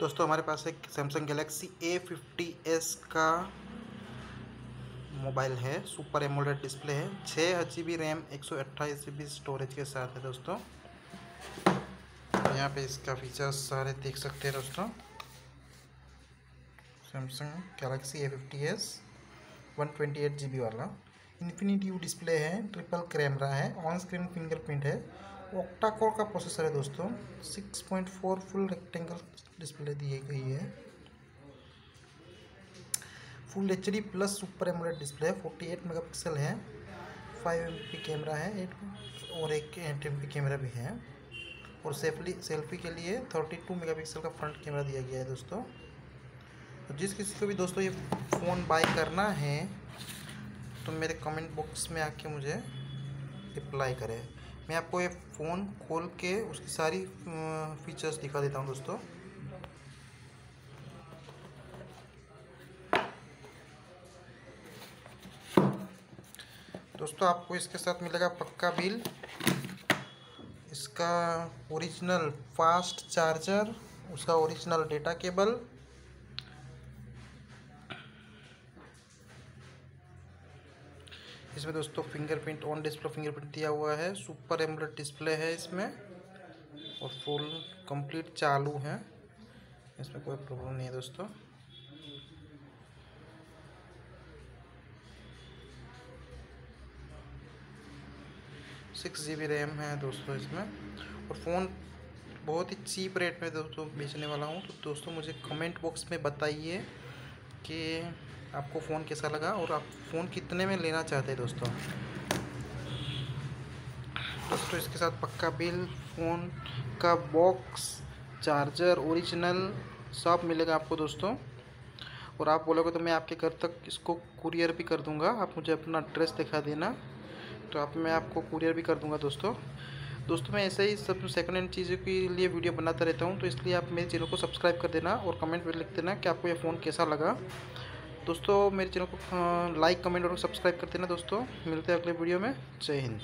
दोस्तों, हमारे पास एक Samsung Galaxy A fifty S का मोबाइल है। सुपर एमोलेड डिस्प्ले है। छः जी बी रैम एक सौ अट्ठाईस जी बी स्टोरेज के साथ है दोस्तों। यहाँ पे इसका फीचर्स सारे देख सकते हैं दोस्तों। Samsung Galaxy A fifty S one twenty eight G B वाला। इन्फिनिटी डिस्प्ले है ट्रिपल कैमरा है ऑन स्क्रीन फिंगरप्रिंट है। ओक्टा कोर का प्रोसेसर है दोस्तों। 6.4 फुल रेक्टेंगल डिस्प्ले दी गई है। Full H D plus super AMOLED display है। 48 मेगापिक्सल है। 5 एम पी कैमरा है। एट और एक एट एम पी कैमरा भी है। और सेफली सेल्फी के लिए 32 मेगापिक्सल का फ्रंट कैमरा दिया गया है दोस्तों। तो जिस किसी को भी दोस्तों ये फ़ोन बाय करना है तो मेरे कमेंट बॉक्स में आके मुझे रिप्लाई करें। मैं आपको ये फ़ोन खोल के उसकी सारी फीचर्स दिखा देता हूँ दोस्तों। दोस्तों, आपको इसके साथ मिलेगा पक्का बिल। इसका ओरिजिनल फास्ट चार्जर उसका ओरिजिनल डेटा केबल इसमें दोस्तों फिंगरप्रिंट ऑन डिस्प्ले फिंगरप्रिंट दिया हुआ है। सुपर एमलेट डिस्प्ले है इसमें। और फुल कंप्लीट चालू है। इसमें कोई प्रॉब्लम नहीं है दोस्तों। सिक्स जी बी रैम है दोस्तों इसमें। और फ़ोन बहुत ही चीप रेट में दोस्तों बेचने वाला हूँ। तो दोस्तों मुझे कमेंट बॉक्स में बताइए कि आपको फ़ोन कैसा लगा और आप फ़ोन कितने में लेना चाहते हैं दोस्तों? दोस्तों, इसके साथ पक्का बिल, फ़ोन का बॉक्स, चार्जर, ओरिजिनल सब मिलेगा आपको दोस्तों। और आप बोलोगे तो मैं आपके घर तक इसको कुरियर भी कर दूँगा। आप मुझे अपना एड्रेस दिखा देना। तो आप, मैं आपको कुरियर भी कर दूँगा दोस्तों। दोस्तों, मैं ऐसे ही सब सेकंड हैंड चीज़ों के लिए वीडियो बनाता रहता हूँ। तो इसलिए आप मेरे चैनल को सब्सक्राइब कर देना और कमेंट में लिख देना कि आपको ये फ़ोन कैसा लगा। दोस्तों मेरे चैनल को लाइक कमेंट और सब्सक्राइब कर देना दोस्तों। मिलते हैं अगले वीडियो में। जय हिंद।